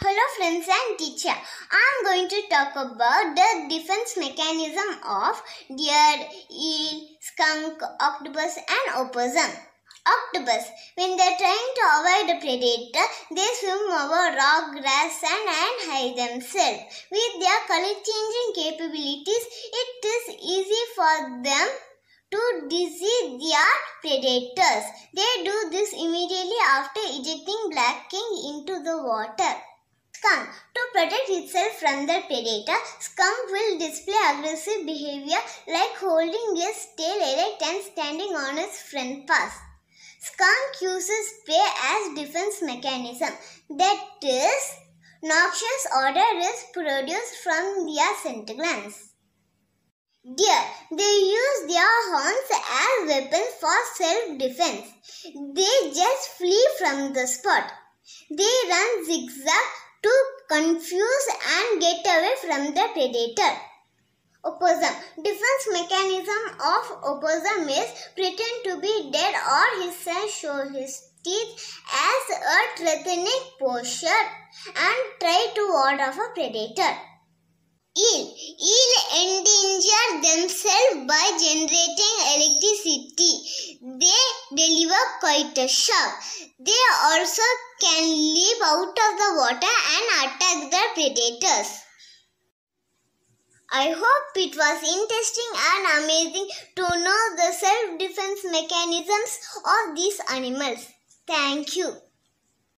Hello friends and teacher. I am going to talk about the defense mechanism of deer, eel, skunk, octopus and opossum. Octopus. When they are trying to avoid a predator, they swim over rock, grass, sand and hide themselves. With their color changing capabilities, it is easy for them to deceive their predators. They do this immediately after ejecting black king into the water. Skunk. To protect itself from the predator, skunk will display aggressive behavior like holding its tail erect and standing on its front paws. Skunk uses prey as defense mechanism. That is, noxious odor is produced from their scent glands. Deer. They use their horns as weapons for self-defense. They just flee from the spot. They run zigzag to confuse and get away from the predator. Opossum. Defense mechanism of opossum is pretend to be dead or his and show his teeth as a threatening posture and try to ward off a predator. Eel. Eel endanger themselves by generating electricity. They deliver quite a shock. They also can leap out of the water and attack the predators. I hope it was interesting and amazing to know the self-defense mechanisms of these animals. Thank you.